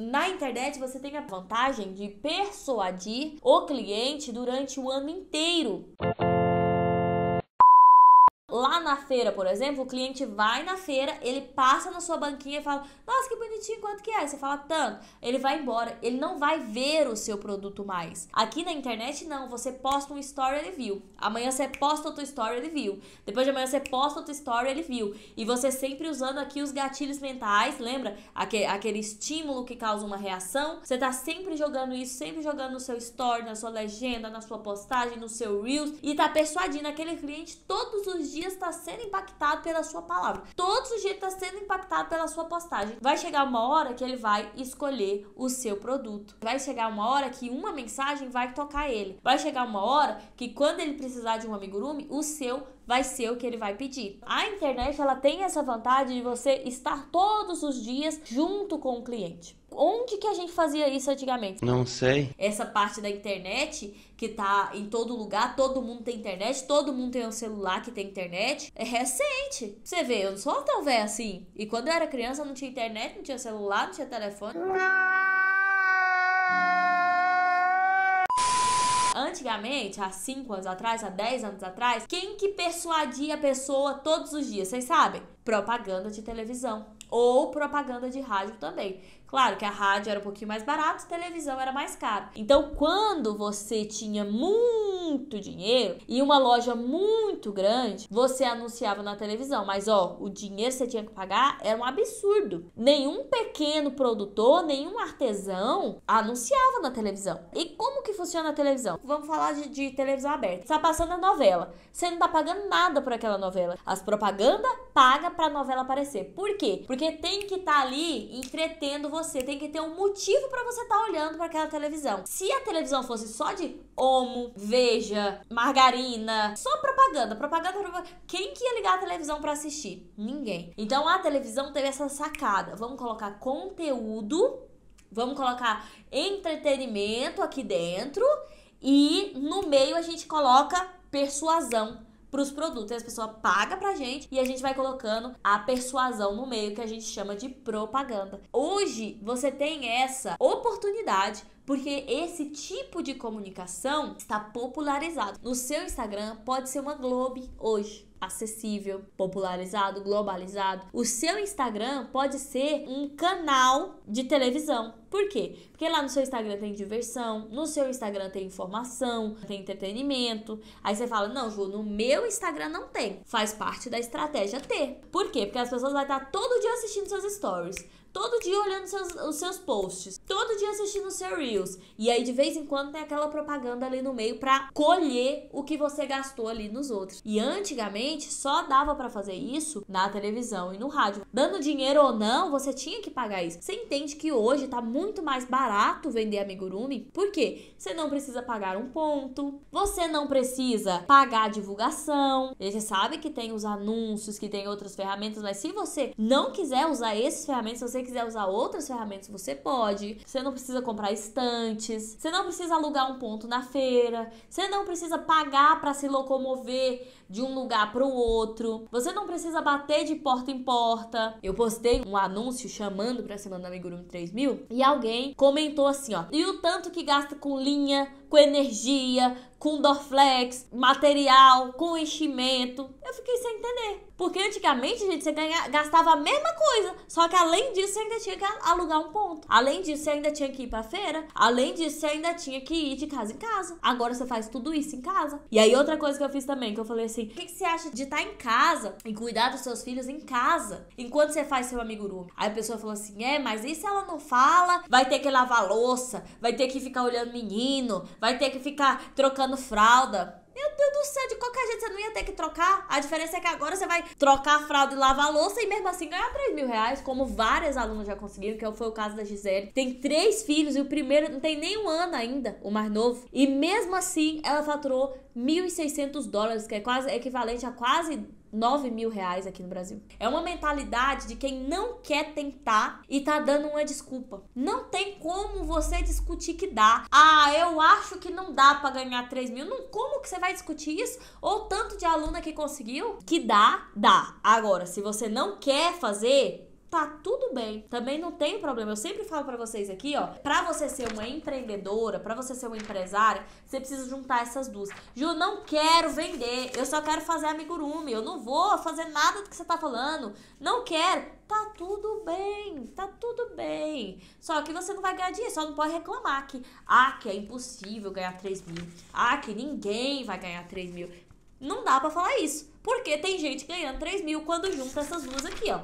Na internet você tem a vantagem de persuadir o cliente durante o ano inteiro. Na feira, por exemplo, o cliente vai na feira, ele passa na sua banquinha e fala: Nossa, que bonitinho, quanto que é? Você fala tanto. Ele vai embora, ele não vai ver o seu produto mais. Aqui na internet, não. Você posta um story, ele viu. Amanhã você posta outra story, ele viu. Depois de amanhã você posta outra story, ele viu. E você sempre usando aqui os gatilhos mentais, lembra? Aquele, aquele estímulo que causa uma reação. Você tá sempre jogando isso, sempre jogando no seu story, na sua legenda, na sua postagem, no seu Reels. E tá persuadindo aquele cliente todos os dias está sendo impactado pela sua palavra. Todos os dias está sendo impactado pela sua postagem. Vai chegar uma hora que ele vai escolher o seu produto. Vai chegar uma hora que uma mensagem vai tocar ele. Vai chegar uma hora que quando ele precisar de um amigurumi, o seu vai ser o que ele vai pedir. A internet ela tem essa vantagem de você estar todos os dias junto com o cliente. Onde que a gente fazia isso antigamente? Não sei. Essa parte da internet que tá em todo lugar, todo mundo tem internet, todo mundo tem um celular que tem internet, é recente. Você vê, eu não sou tão velho assim. E quando eu era criança não tinha internet, não tinha celular, não tinha telefone. Antigamente, há 5 anos atrás, há 10 anos atrás, quem que persuadia a pessoa todos os dias? Vocês sabem? Propaganda de televisão ou propaganda de rádio também. Claro que a rádio era um pouquinho mais barato, televisão era mais caro. Então, quando você tinha muito dinheiro e uma loja muito grande, você anunciava na televisão. Mas, ó, o dinheiro que você tinha que pagar era um absurdo. Nenhum pequeno produtor, nenhum artesão anunciava na televisão. E como que funciona a televisão? Vamos falar de, de televisão aberta. Você tá passando a novela. Você não tá pagando nada por aquela novela. As propagandas paga pra novela aparecer. Por quê? Porque tem que estar tá ali entretendo você tem que ter um motivo para você estar tá olhando para aquela televisão. Se a televisão fosse só de Omo, Veja, Margarina, só propaganda, propaganda, propaganda, quem que ia ligar a televisão para assistir? Ninguém. Então a televisão teve essa sacada. Vamos colocar conteúdo, vamos colocar entretenimento aqui dentro e no meio a gente coloca persuasão para os produtos. E as pessoas pagam pra gente e a gente vai colocando a persuasão no meio que a gente chama de propaganda. Hoje você tem essa oportunidade porque esse tipo de comunicação está popularizado. No seu Instagram pode ser uma Globe hoje acessível, popularizado, globalizado. O seu Instagram pode ser um canal de televisão. Por quê? Porque lá no seu Instagram tem diversão, no seu Instagram tem informação, tem entretenimento. Aí você fala: Não, Ju, no meu Instagram não tem. Faz parte da estratégia ter. Por quê? Porque as pessoas vão estar todo dia assistindo seus stories todo dia olhando seus, os seus posts, todo dia assistindo os seus Reels. E aí, de vez em quando, tem aquela propaganda ali no meio pra colher o que você gastou ali nos outros. E antigamente, só dava para fazer isso na televisão e no rádio. Dando dinheiro ou não, você tinha que pagar isso. Você entende que hoje tá muito mais barato vender amigurumi? Por quê? Você não precisa pagar um ponto, você não precisa pagar divulgação. Você sabe que tem os anúncios, que tem outras ferramentas, mas se você não quiser usar esses ferramentas, você quiser usar outras ferramentas, você pode. Você não precisa comprar estantes, você não precisa alugar um ponto na feira, você não precisa pagar para se locomover de um lugar para o outro. Você não precisa bater de porta em porta. Eu postei um anúncio chamando para semana do Amigurumi 3000 e alguém comentou assim, ó: "E o tanto que gasta com linha, com energia, com Dorflex, material, com enchimento. Eu fiquei sem entender. Porque antigamente, gente, você ganha, gastava a mesma coisa. Só que além disso, você ainda tinha que alugar um ponto. Além disso, você ainda tinha que ir pra feira. Além disso, você ainda tinha que ir de casa em casa. Agora você faz tudo isso em casa. E aí, outra coisa que eu fiz também, que eu falei assim: o que, que você acha de estar em casa e cuidar dos seus filhos em casa enquanto você faz seu amigurumi? Aí a pessoa falou assim: é, mas e se ela não fala? Vai ter que lavar louça, vai ter que ficar olhando menino, vai ter que ficar trocando fralda. Meu Deus do céu, de qualquer jeito você não ia ter que trocar. A diferença é que agora você vai trocar a fralda e lavar a louça e mesmo assim ganhar 3 mil reais, como várias alunas já conseguiram, que foi o caso da Gisele. Tem três filhos e o primeiro não tem nem um ano ainda, o mais novo. E mesmo assim, ela faturou 1.600 dólares, que é quase equivalente a quase 9 mil reais aqui no Brasil. É uma mentalidade de quem não quer tentar e tá dando uma desculpa. Não tem como você discutir que dá. Ah, eu acho que não dá para ganhar 3 mil. Não, como que você vai discutir isso? Ou tanto de aluna que conseguiu que dá, dá. Agora, se você não quer fazer, tá tudo bem. Também não tem problema. Eu sempre falo para vocês aqui, ó, para você ser uma empreendedora, para você ser uma empresária, você precisa juntar essas duas. Ju, não quero vender, eu só quero fazer amigurumi, eu não vou fazer nada do que você tá falando. Não quero. Tá tudo bem, tá tudo bem. Só que você não vai ganhar dinheiro, só não pode reclamar que, ah, que é impossível ganhar 3 mil. Ah, que ninguém vai ganhar 3 mil. Não dá para falar isso. Porque tem gente ganhando 3 mil quando junta essas duas aqui, ó.